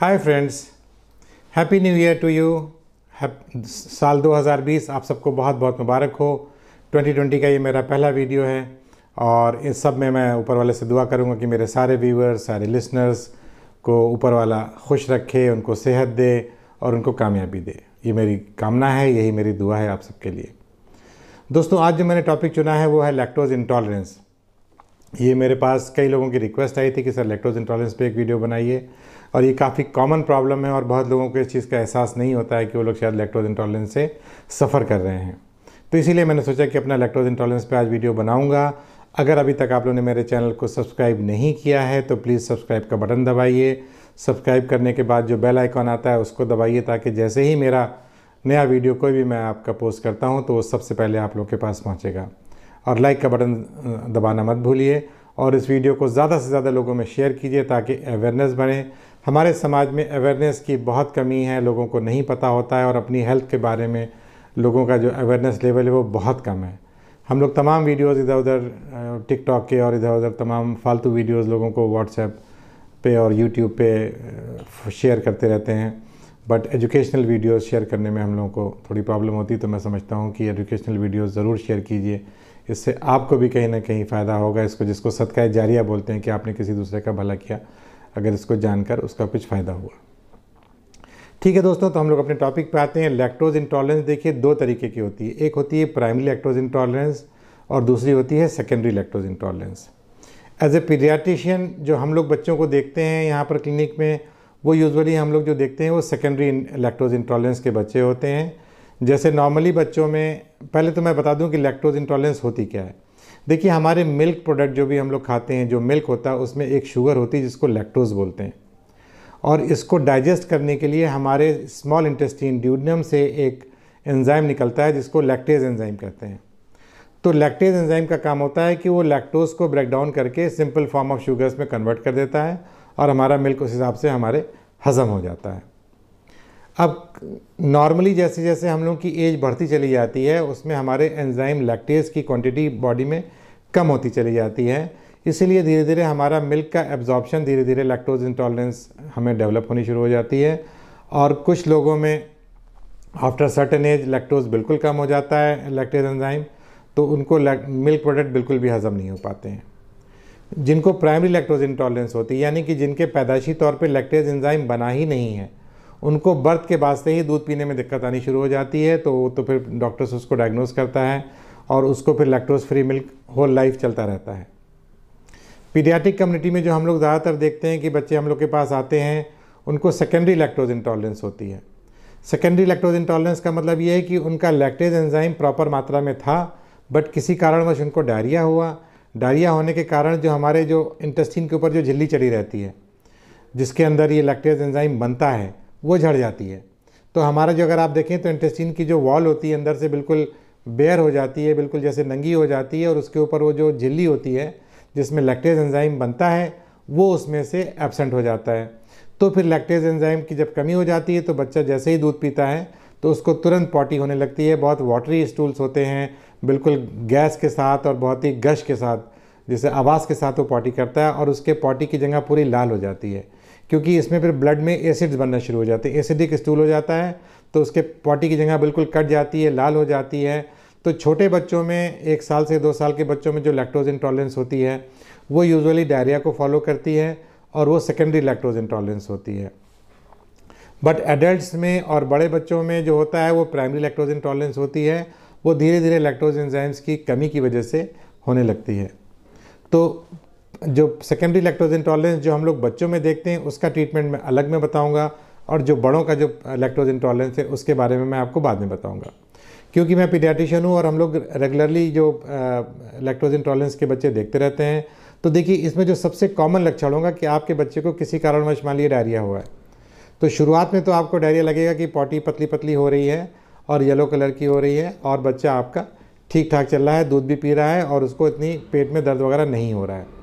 Hi friends happy new year to you साल 2020 आप सबको बहुत बहुत मुबारक हो। 2020 का ये मेरा पहला वीडियो है और इस सब में मैं ऊपर वाले से दुआ करूँगा कि मेरे सारे व्यूवर्स सारे लिसनर्स को ऊपर वाला खुश रखे, उनको सेहत दे और उनको कामयाबी दे। ये मेरी कामना है, यही मेरी दुआ है आप सबके लिए। दोस्तों, आज जो मैंने टॉपिक चुना है वो है लैक्टोज इंटॉलरेंस ये मेरे पास कई लोगों की रिक्वेस्ट आई थी कि, सर लैक्टोज इंटॉलरेंस पे एक वीडियो बनाइए। और ये काफ़ी कॉमन प्रॉब्लम है और बहुत लोगों को इस चीज़ का एहसास नहीं होता है कि वो लोग शायद लैक्टोज इंटॉलरेंस से सफ़र कर रहे हैं। तो इसीलिए मैंने सोचा कि अपना लैक्टोज इंटॉलरेंस पे आज वीडियो बनाऊँगा। अगर अभी तक आप लोगों ने मेरे चैनल को सब्सक्राइब नहीं किया है तो प्लीज़ सब्सक्राइब का बटन दबाइए। सब्सक्राइब करने के बाद जो बेल आइकॉन आता है, उसको दबाइए ताकि जैसे ही मेरा नया वीडियो कोई भी मैं आपका पोस्ट करता हूँ तो वो सबसे पहले आप लोग के पास पहुँचेगा। और लाइक का बटन दबाना मत भूलिए और इस वीडियो को ज़्यादा से ज़्यादा लोगों में शेयर कीजिए ताकि अवेयरनेस बढ़े। हमारे समाज में अवेयरनेस की बहुत कमी है, लोगों को नहीं पता होता है और अपनी हेल्थ के बारे में लोगों का जो अवेयरनेस लेवल है वो बहुत कम है। हम लोग तमाम वीडियोस इधर उधर टिकटॉक के और इधर उधर तमाम फालतू वीडियोस लोगों को व्हाट्सएप पे और यूट्यूब पे शेयर करते रहते हैं। बट एजुकेशनल वीडियोस शेयर करने में हम लोगों को थोड़ी प्रॉब्लम होती तो मैं समझता हूँ कि एजुकेशनल वीडियोस ज़रूर शेयर कीजिए। इससे आपको भी कहीं ना कहीं फ़ायदा होगा, इसको जिसको सदका जारिया बोलते हैं कि आपने किसी दूसरे का भला किया अगर इसको जानकर उसका कुछ फ़ायदा हुआ। ठीक है दोस्तों तो हम लोग अपने टॉपिक पे आते हैं। लैक्टोज इंटॉलरेंस देखिए, दो तरीके की होती है। एक होती है प्राइमरी लैक्टोज इंटॉलरेंस और दूसरी होती है secondary lactose intolerance as a paediatrician जो हम लोग बच्चों को देखते हैं यहाँ पर क्लिनिक में, वो यूजुअली हम लोग जो देखते हैं वो सेकेंडरी लैक्टोज इंटॉलरेंस के बच्चे होते हैं। जैसे नॉर्मली बच्चों में, पहले तो मैं बता दूँ कि लैक्टोज इंटॉलरेंस होती क्या है। देखिए, हमारे मिल्क प्रोडक्ट जो भी हम लोग खाते हैं, जो मिल्क होता है, उसमें एक शुगर होती है जिसको लैक्टोज बोलते हैं। और इसको डाइजेस्ट करने के लिए हमारे स्मॉल इंटेस्टीन ड्यूडनम से एक एंजाइम निकलता है जिसको लैक्टेज एंजाइम कहते हैं। तो लैक्टेज एंजाइम का काम होता है कि वो लैक्टोज को ब्रेक डाउन करके सिंपल फॉर्म ऑफ़ शुगर्स में कन्वर्ट कर देता है और हमारा मिल्क उस हिसाब से हमारे हज़म हो जाता है। अब नॉर्मली जैसे जैसे हम लोग की एज बढ़ती चली जाती है, उसमें हमारे एंजाइम लैक्टेज की क्वांटिटी बॉडी में कम होती चली जाती है। इसीलिए धीरे धीरे हमारा मिल्क का एब्जॉर्बशन धीरे धीरे लैक्टोज इंटॉलरेंस हमें डेवलप होनी शुरू हो जाती है। और कुछ लोगों में आफ्टर सर्टन एज लैक्टोज बिल्कुल कम हो जाता है लैक्टेज एंजाइम तो उनको मिल्क प्रोडक्ट बिल्कुल भी हज़म नहीं हो पाते हैं। जिनको प्राइमरी लैक्टोज इंटॉलरेंस होती है, यानी कि जिनके पैदाशी तौर पे लैक्टेज एंजाइम बना ही नहीं है, उनको बर्थ के बाद से ही दूध पीने में दिक्कत आनी शुरू हो जाती है तो तो फिर डॉक्टर्स उसको डायग्नोस करता है। और उसको फिर lactose free milk whole life चलता रहता है। पीडियाटिक कम्युनिटी में जो हम लोग ज़्यादातर देखते हैं कि बच्चे हम लोग के पास आते हैं, उनको सेकेंडरी लैक्टोज इंटॉलरेंस होती है। सेकेंडरी लैक्टोज इंटॉलरेंस का मतलब ये है कि उनका लैक्टेज एंजाइम प्रॉपर मात्रा में था बट किसी कारणवश उनको डायरिया हुआ। डायरिया होने के कारण जो हमारे जो इंटेस्टिन के ऊपर जो झिल्ली चढ़ी रहती है, जिसके अंदर ये लैक्टेज एंजाइम बनता है, वो झड़ जाती है। तो हमारा जो अगर आप देखें तो इंटेस्टिन की जो वॉल होती है अंदर से बिल्कुल बेयर हो जाती है, बिल्कुल जैसे नंगी हो जाती है और उसके ऊपर वो जो झिल्ली होती है, जिसमें लैक्टेज एंजाइम बनता है, वो उसमें से एबसेंट हो जाता है। तो फिर लैक्टेज एंजाइम की जब कमी हो जाती है तो बच्चा जैसे ही दूध पीता है तो उसको तुरंत पॉटी होने लगती है। बहुत वाटरी स्टूल्स होते हैं, बिल्कुल गैस के साथ और बहुत ही गश के साथ, जैसे आवाज़ के साथ वो पॉटी करता है और उसके पॉटी की जगह पूरी लाल हो जाती है। क्योंकि इसमें फिर ब्लड में एसिड्स बनना शुरू हो जाते हैं। एसिडिक स्टूल हो जाता है तो उसके पॉटी की जगह बिल्कुल कट जाती है, लाल हो जाती है। तो छोटे बच्चों में, एक साल से दो साल के बच्चों में जो लैक्टोज इंटॉलरेंस होती है, वो यूजुअली डायरिया को फॉलो करती है और वो सेकेंडरी लैक्टोज इंटॉलरेंस होती है। बट एडल्ट्स में और बड़े बच्चों में जो होता है, वो प्राइमरी लैक्टोज इंटॉलरेंस होती है। वो धीरे धीरे लैक्टोज एंजाइम्स की कमी की वजह से होने लगती है। तो जो सेकेंडरी लैक्टोज इंटॉलरेंस जो हम लोग बच्चों में देखते हैं, उसका ट्रीटमेंट मैं अलग में बताऊँगा और जो बड़ों का जो लैक्टोज इंटॉलरेंस है, उसके बारे में मैं आपको बाद में बताऊँगा। क्योंकि मैं पीडियाटिशियन हूँ और हम लोग रेगुलरली जो लैक्टोज इंटॉलरेंस के बच्चे देखते रहते हैं तो देखिए इसमें जो सबसे कॉमन लक्षण होगा कि आपके बच्चे को किसी कारणवश मान लिया डायरिया हुआ है। तो शुरुआत में तो आपको डायरिया लगेगा कि पॉटी पतली पतली हो रही है और येलो कलर की हो रही है और बच्चा आपका ठीक ठाक चल रहा है, दूध भी पी रहा है और उसको इतनी पेट में दर्द वगैरह नहीं हो रहा है।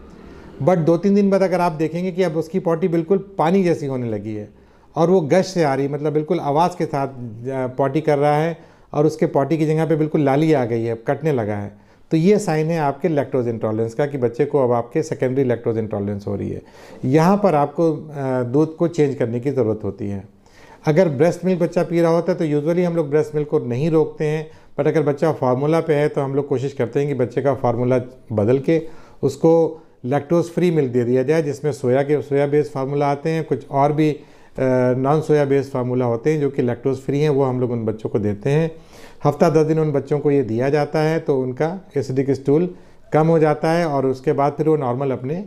बट दो तीन दिन बाद अगर आप देखेंगे कि अब उसकी पॉटी बिल्कुल पानी जैसी होने लगी है और वो गश से आ रही मतलब बिल्कुल आवाज़ के साथ पॉटी कर रहा है और उसके पॉटी की जगह पे बिल्कुल लाली आ गई है कटने लगा है। तो ये साइन है आपके लैक्टोज इंटॉलरेंस का कि बच्चे को अब आपके सेकेंडरी लैक्टोज इंटॉलरेंस हो रही है। यहाँ पर आपको दूध को चेंज करने की ज़रूरत होती है। अगर ब्रेस्ट मिल्क बच्चा पी रहा होता है तो यूजुअली हम लोग ब्रेस्ट मिल्क को नहीं रोकते हैं बट अगर बच्चा फार्मूला पे है तो हम लोग कोशिश करते हैं कि बच्चे का फार्मूला बदल के उसको लैक्टोज फ्री मिल्क दे दिया जाए, जिसमें सोया के सोया बेस्ड फार्मूला आते हैं, कुछ और भी नॉन सोया बेस्ड फार्मूला होते हैं जो कि लैक्टोज फ्री हैं, वो हम लोग उन बच्चों को देते हैं। हफ़्ता दस दिन उन बच्चों को ये दिया जाता है तो उनका एसिडिक स्टूल कम हो जाता है और उसके बाद फिर वो नॉर्मल अपने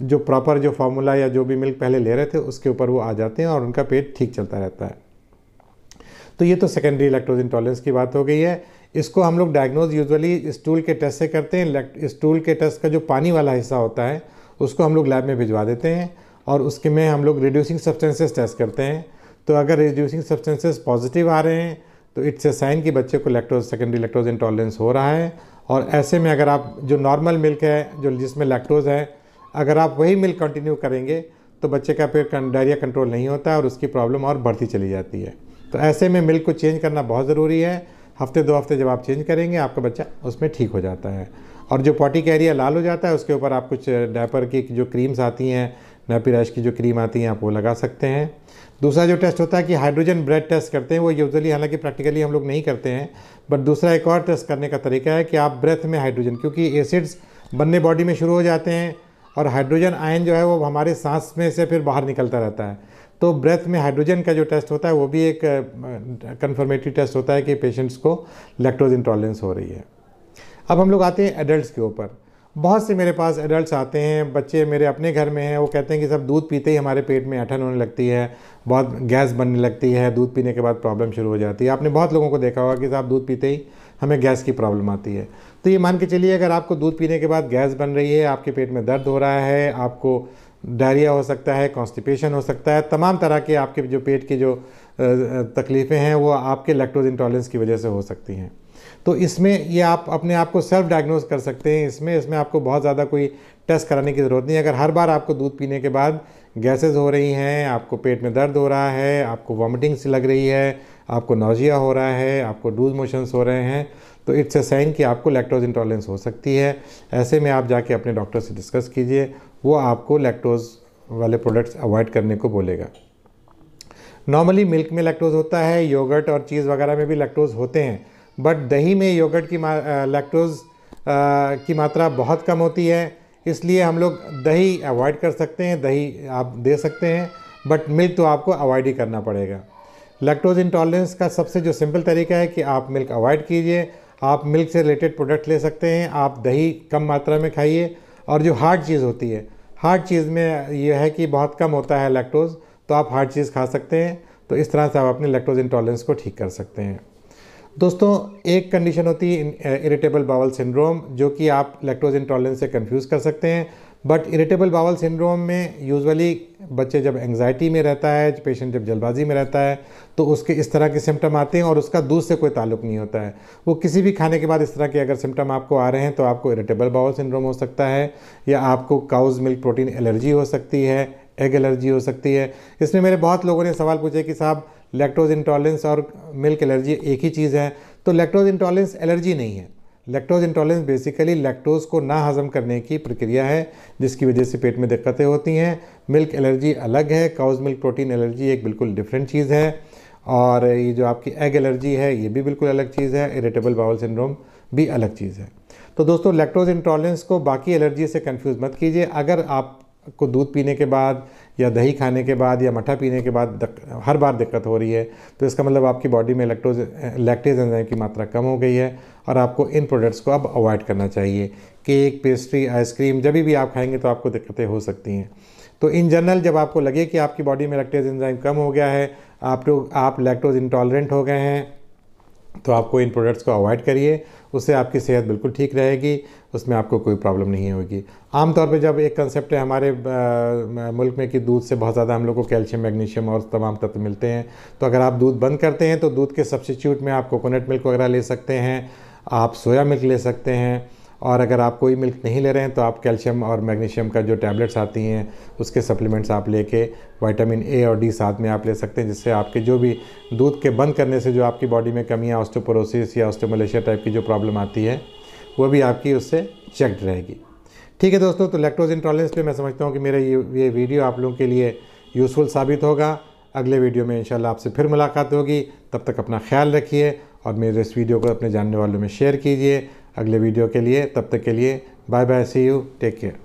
जो प्रॉपर जो फार्मूला या जो भी मिल्क पहले ले रहे थे, उसके ऊपर वो आ जाते हैं और उनका पेट ठीक चलता रहता है। तो ये तो सेकेंडरी लैक्टोज इंटॉलरेंस की बात हो गई है। इसको हम लोग डायग्नोज यूजुअली स्टूल के टेस्ट से करते हैं स्टूल के टेस्ट का जो पानी वाला हिस्सा होता है, उसको हम लोग लैब में भिजवा देते हैं और उसके में हम लोग रिड्यूसिंग सब्सटेंसेस टेस्ट करते हैं। तो अगर रिड्यूसिंग सब्सटेंसेस पॉजिटिव आ रहे हैं तो इट्स ए साइन कि बच्चे को लैक्टोज सेकेंडरी लैक्टोज इंटॉलरेंस हो रहा है। और ऐसे में अगर आप जो नॉर्मल मिल्क है, जो जिसमें लैक्टोज है, अगर आप वही मिल्क कंटिन्यू करेंगे तो बच्चे का पेट डायरिया कंट्रोल नहीं होता और उसकी प्रॉब्लम और बढ़ती चली जाती है। तो ऐसे में मिल्क को चेंज करना बहुत ज़रूरी है। हफ़्ते दो हफ़्ते जब आप चेंज करेंगे, आपका बच्चा उसमें ठीक हो जाता है। और जो पॉटी कैरिया लाल हो जाता है, उसके ऊपर आप कुछ डायपर की जो क्रीम्स आती हैं नेपी रैश की जो क्रीम आती हैं, आप वो लगा सकते हैं। दूसरा जो टेस्ट होता है कि हाइड्रोजन ब्रेड टेस्ट करते हैं, वो यूजली हालाँकि प्रैक्टिकली हम लोग नहीं करते हैं बट दूसरा एक और टेस्ट करने का तरीका है कि आप ब्रेथ में हाइड्रोजन क्योंकि एसिड्स बनने बॉडी में शुरू हो जाते हैं और हाइड्रोजन आयन जो है, वो हमारे सांस में से फिर बाहर निकलता रहता है। तो ब्रेथ में हाइड्रोजन का जो टेस्ट होता है, वो भी एक कन्फर्मेटरी टेस्ट होता है कि पेशेंट्स को लैक्टोज इंटॉलरेंस हो रही है। अब हम लोग आते हैं एडल्ट्स के ऊपर। बहुत से मेरे पास एडल्ट्स आते हैं, बच्चे मेरे अपने घर में हैं, वो कहते हैं कि सब दूध पीते ही हमारे पेट में ऐठन होने लगती है, बहुत गैस बनने लगती है, दूध पीने के बाद प्रॉब्लम शुरू हो जाती है। आपने बहुत लोगों को देखा होगा कि साहब दूध पीते ही हमें गैस की प्रॉब्लम आती है। तो ये मान के चलिए, अगर आपको दूध पीने के बाद गैस बन रही है, आपके पेट में दर्द हो रहा है, आपको डायरिया हो सकता है कॉन्स्टिपेशन हो सकता है, तमाम तरह के आपके जो पेट की जो तकलीफ़ें हैं, वो आपके लैक्टोज इंटॉलरेंस की वजह से हो सकती हैं। तो इसमें ये आप अपने आप को सेल्फ डायग्नोज कर सकते हैं, इसमें इसमें आपको बहुत ज़्यादा कोई टेस्ट कराने की ज़रूरत नहीं है। अगर हर बार आपको दूध पीने के बाद गैसेज हो रही हैं, आपको पेट में दर्द हो रहा है, आपको वॉमिटिंग सी लग रही है आपको नोजिया हो रहा है, आपको लूज मोशंस हो रहे हैं तो इट्स ए साइन कि आपको लैक्टोज इंटॉलरेंस हो सकती है। ऐसे में आप जाके अपने डॉक्टर से डिस्कस कीजिए, वो आपको लैक्टोज वाले प्रोडक्ट्स अवॉइड करने को बोलेगा। नॉर्मली मिल्क में लैक्टोज होता है योगर्ट और चीज़ वगैरह में भी लैक्टोज होते हैं बट दही में योगर्ट की लैक्टोज की मात्रा बहुत कम होती है, इसलिए हम लोग दही अवॉइड कर सकते हैं, दही आप दे सकते हैं बट मिल्क तो आपको अवॉइड ही करना पड़ेगा। लैक्टोज इंटॉलरेंस का सबसे जो सिंपल तरीका है कि आप मिल्क अवॉइड कीजिए। आप मिल्क से रिलेटेड प्रोडक्ट ले सकते हैं। आप दही कम मात्रा में खाइए। और जो हार्ड चीज़ होती है हार्ड चीज़ में यह है कि बहुत कम होता है लैक्टोज तो आप हार्ड चीज़ खा सकते हैं। तो इस तरह से आप अपने लैक्टोज इंटॉलरेंस को ठीक कर सकते हैं। दोस्तों, एक कंडीशन होती है इरिटेबल बावल सिंड्रोम जो कि आप लैक्टोज इंटॉलरेंस से कंफ्यूज कर सकते हैं। बट इरिटेबल बावल सिंड्रोम में यूजुअली बच्चे जब एंग्जाइटी में रहता है पेशेंट जब जल्दबाजी में रहता है तो उसके इस तरह के सिम्टम आते हैं और उसका दूध से कोई ताल्लुक नहीं होता है। वो किसी भी खाने के बाद इस तरह के अगर सिम्टम आपको आ रहे हैं तो आपको इरिटेबल बावल सिंड्रोम हो सकता है, या आपको काउज मिल्क प्रोटीन एलर्जी हो सकती है एग एलर्जी हो सकती है। इसमें मेरे बहुत लोगों ने सवाल पूछे कि साहब लैक्टोज इंटॉलरेंस और मिल्क एलर्जी एक ही चीज़ है तो लैक्टोज इंटॉलरेंस एलर्जी नहीं है। लैक्टोज इंटॉलरेंस बेसिकली लैक्टोज को ना हजम करने की प्रक्रिया है, जिसकी वजह से पेट में दिक्कतें होती हैं। मिल्क एलर्जी अलग है काउज मिल्क प्रोटीन एलर्जी एक बिल्कुल डिफरेंट चीज़ है। और ये जो आपकी एग एलर्जी है, ये भी बिल्कुल अलग चीज़ है इरेटेबल बाउल सिंड्रोम भी अलग चीज़ है। तो दोस्तों लैक्टोज इंटॉलरेंस को बाकी एलर्जी से कंफ्यूज मत कीजिए। अगर आप को दूध पीने के बाद या दही खाने के बाद या मठा पीने के बाद हर बार दिक्कत हो रही है। तो इसका मतलब आपकी बॉडी में लैक्टोज लैक्टेज एंजाइम की मात्रा कम हो गई है और आपको इन प्रोडक्ट्स को अब अवॉइड करना चाहिए। केक पेस्ट्री आइसक्रीम जब भी आप खाएँगे तो आपको दिक्कतें हो सकती हैं। तो इन जनरल जब आपको लगे कि आपकी बॉडी में लैक्टेज एंजाइम कम हो गया है, आप लोग, आप लैक्टोज इंटॉलरेंट हो गए हैं तो आपको इन प्रोडक्ट्स को अवॉइड करिए, उससे आपकी सेहत बिल्कुल ठीक रहेगी, उसमें आपको कोई प्रॉब्लम नहीं होगी। आमतौर पर जब एक कंसेप्ट है हमारे मुल्क में कि दूध से बहुत ज़्यादा हम लोग को कैल्शियम मैग्नीशियम और तमाम तत्व मिलते हैं। तो अगर आप दूध बंद करते हैं तो दूध के सब्सिट्यूट में आप कोकोनट मिल्क वगैरह ले सकते हैं, आप सोया मिल्क ले सकते हैं। और अगर आप कोई मिल्क नहीं ले रहे हैं तो आप कैल्शियम और मैग्नीशियम का जो टैबलेट्स आती हैं, उसके सप्लीमेंट्स आप लेके विटामिन ए और डी साथ में आप ले सकते हैं, जिससे आपके जो भी दूध के बंद करने से जो आपकी बॉडी में कमियाँ ऑस्टोपोरोसिस या ऑस्टोमलेशिया टाइप की जो प्रॉब्लम आती है, वो भी आपकी उससे चेकड रहेगी। ठीक है दोस्तों तो लैक्टोज इंटॉलरेंस पे मैं समझता हूँ कि मेरा ये ये वीडियो आप लोगों के लिए यूज़फुल साबित होगा। अगले वीडियो में इंशाल्लाह आपसे फिर मुलाकात होगी। तब तक अपना ख्याल रखिए और मेरे इस वीडियो को अपने जानने वालों में शेयर कीजिए। अगले वीडियो के लिए तब तक के लिए bye bye see you take care